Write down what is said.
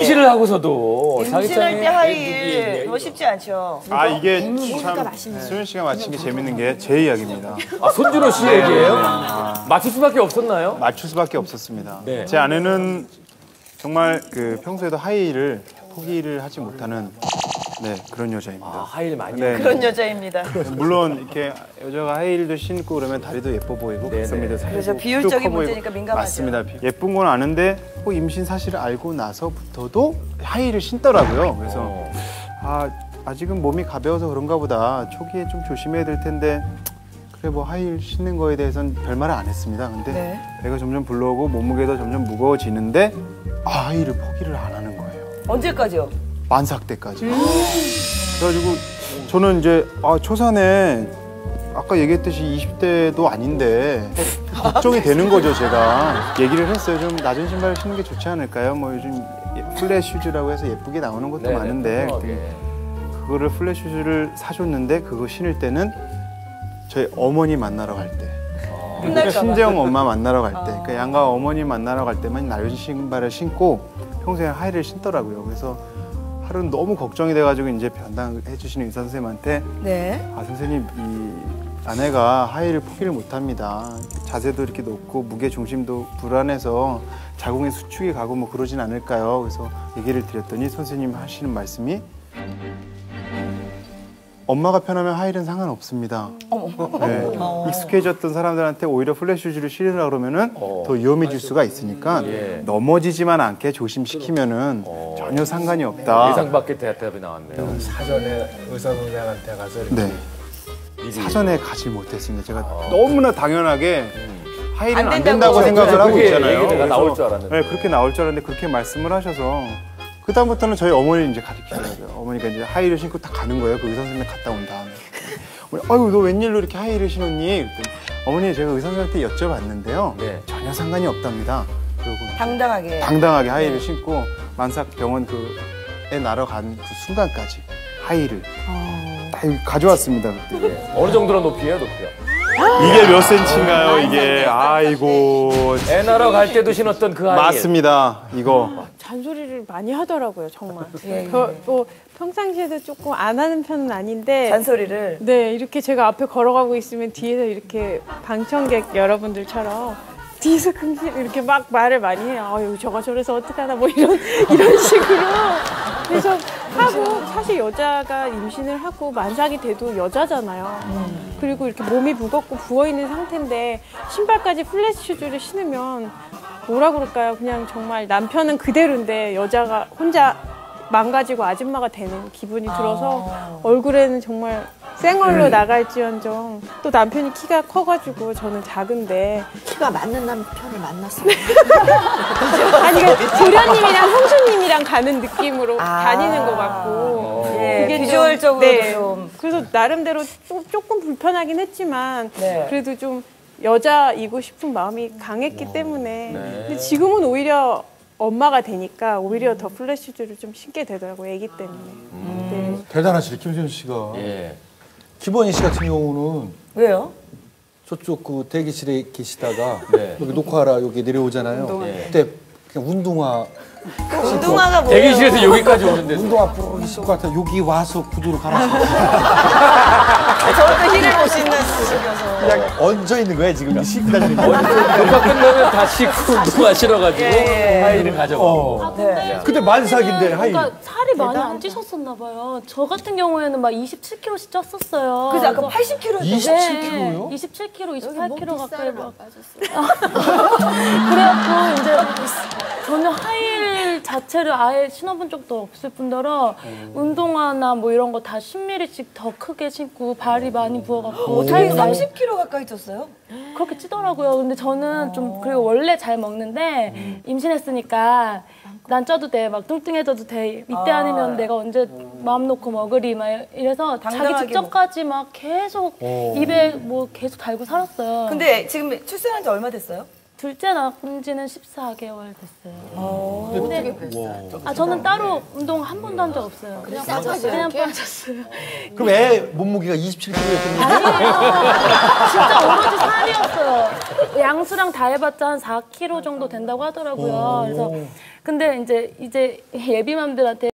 임신을 하고서도 임신할 때 하이힐 뭐 쉽지 않죠. 아 이게 참 수현 씨가 맞힌 게 재밌는 게 제 이야기입니다. 아, 손준호 씨 얘기예요? 맞출 수밖에 없었나요? 맞출 수밖에 없었습니다. 네. 제 아내는 정말 그 평소에도 하이힐을 포기를 하지 못하는 네 그런 여자입니다. 아, 하이힐 많이 네. 그런 여자입니다. 물론 이렇게 여자가 하이힐도 신고 그러면 다리도 예뻐 보이고 네네. 가슴이도 살고 그렇죠. 키도 비율적인. 문제니까 민감하죠. 맞습니다. 예쁜 건 아는데 꼭 임신 사실을 알고 나서부터도 하이힐을 신더라고요. 그래서 어. 아 아직은 몸이 가벼워서 그런가 보다 초기에 좀 조심해야 될 텐데 그래 뭐 하이힐 신는 거에 대해서는 별말을 안 했습니다. 근데 네. 배가 점점 불러오고 몸무게도 점점 무거워지는데 아, 하이힐을 포기를 안 하는 거예요. 언제까지요? 만삭 때까지. 그래가지고 저는 이제 아 초산에 아까 얘기했듯이 20대도 아닌데 걱정이 되는 거죠 제가 얘기를 했어요 좀 낮은 신발 신는 게 좋지 않을까요 뭐 요즘 예- flat shoes라고 해서 예쁘게 나오는 것도 네네, 많은데 평평하게. 그거를 flat shoes를 사줬는데 그거 신을 때는 저희 어머니 만나러 갈 때. 그러니까 혼날까 봐. 신재영 엄마 만나러 갈 때, 그러니까 양가 어머니 만나러 갈 때만 낮은 신발을 신고 평소에 하이힐을 신더라고요. 그래서 하루는 너무 걱정이 돼가지고 이제 담당해 주시는 의사 선생님한테 네. 아 선생님 이 아내가 하이힐을 포기를 못합니다. 자세도 이렇게 높고 무게 중심도 불안해서 자궁에 수축이 가고 뭐 그러진 않을까요? 그래서 얘기를 드렸더니 선생님 하시는 말씀이 엄마가 편하면 하이는 상관없습니다. 네. 익숙해졌던 사람들한테 오히려 플랫슈즈를 신으라 그러면은 어. 더 위험해질 수가 있으니까 예. 넘어지지만 않게 조심시키면은 전혀 상관이 없다. 예상 밖의 대답이 나왔네요. 사전에 의사 선생한테 가서 이렇게 네. 사전에 가지 못했습니다. 제가 너무나 당연하게 하이는 안 안 된다고 된다고 생각을 하고 있잖아요. 얘기가 나올 그래서 줄 알았는데. 네, 그렇게 나올 줄 알았는데 그렇게 말씀을 하셔서 그 다음부터는 저희 어머니 이제 가르치더라고요. 어머니가 이제 하이를 신고 딱 가는 거예요. 그 의사 선생님 갔다 온 다음에. 어머니, 아유 너 웬일로 이렇게 하이를 신었니? 그랬더니 어머니 제가 의사 선생님한테 여쭤봤는데요. 네. 전혀 상관이 없답니다. 그러고 당당하게. 당당하게 하이를 신고 만삭 병원 그에 날아간 그 순간까지 하이를 딱 가져왔습니다. 그때. 어느 정도로 높이에요, 높이요? 이게 몇 센치인가요? 이게 아이고 애 나러 갈 때도 신었던 그 하이힐. 맞습니다. 이거 잔소리를 많이 하더라고요, 정말. 예, 예. 저, 뭐 평상시에도 조금 안 하는 편은 아닌데 잔소리를. 네, 이렇게 제가 앞에 걸어가고 있으면 뒤에서 이렇게 방청객 여러분들처럼 뒤에서 금실 이렇게 막 말을 많이 해요. 아유, 저가 저래서 어떡하나 뭐 이런 이런 식으로. 그래서 하고 사실 여자가 임신을 하고 만삭이 돼도 여자잖아요. 그리고 이렇게 몸이 무겁고 부어 있는 상태인데 신발까지 플랫 슈즈를 신으면 뭐라 그럴까요? 그냥 정말 남편은 그대로인데 여자가 혼자 망가지고 아줌마가 되는 기분이 들어서 얼굴에는 정말 쌩얼로 나갈지언정 또 남편이 키가 커가지고 저는 작은데 키가 맞는 남편을 만났어요. 아니 그러니까 도련님이랑 형수님이랑 가는 느낌으로 아. 다니는 것 같고 예, 그게 좀- 비주얼적으로도 네. 좀. 그래서 나름대로 좀, 조금 불편하긴 했지만 네. 그래도 좀 여자이고 싶은 마음이 강했기 때문에 근데 지금은 오히려 엄마가 되니까 오히려 더 플래시즈를 좀 신게 되더라고요 아기 때문에 네. 대단하시네 김수현 씨가. 예. 김원희 씨 같은 경우는 왜요? 저쪽 그 대기실에 계시다가 네. 여기 녹화하러 여기 내려오잖아요. 네. 그때 그냥 운동화 운동화가 뭐예요? 대기실에서 여기까지 오는데. 운동화 부르기 신고 같아 여기 와서 구두로 갈아서 저도 힐을 못 신는 분이어서. 그냥 얹어 있는 거야 지금 신고 다니는 거. 녹화 끝나면 다 씻고 예, 예. 하이힐을 가져가고. 어. 네. 근데 만삭인데 하이힐. 그러니까 살이 많이 안 찌셨었나 봐요. 저 같은 경우에는 막 27kg씩 쪘었어요. 그래서 아까 80kg. 27kg요? 27kg, 28kg 가까이 막. 그래갖고 이제 저는 하이힐 자체를 아예 신어본 적도 없을 뿐더러 운동화나 뭐 이런 거 다 10mm씩 더 크게 신고 발이 많이 부어갖고 살 30kg 가까이 쪘어요? 그렇게 찌더라고요. 근데 저는 좀 그리고 원래 잘 먹는데 임신했으니까 난 쪄도 돼, 막 뚱뚱해져도 돼. 이때 아. 아니면 내가 언제 마음 놓고 먹으리 막 이래서 자기 직전까지 막 계속 입에 뭐 계속 달고 살았어요. 근데 지금 출산한 지 얼마 됐어요? 둘째 낳은 지는 14개월 됐어요. 근데 아 저는 따로 운동 한 번도 한 적 없어요. 그냥 빠졌어요, 그냥 이렇게? 빠졌어요. 그럼 애 몸무게가 27kg였겠는데? 아니에요. 진짜 오로지 살이었어요. 양수랑 다 해봤자 한 4kg 정도 된다고 하더라고요. 그래서 근데 이제 이제 예비맘들한테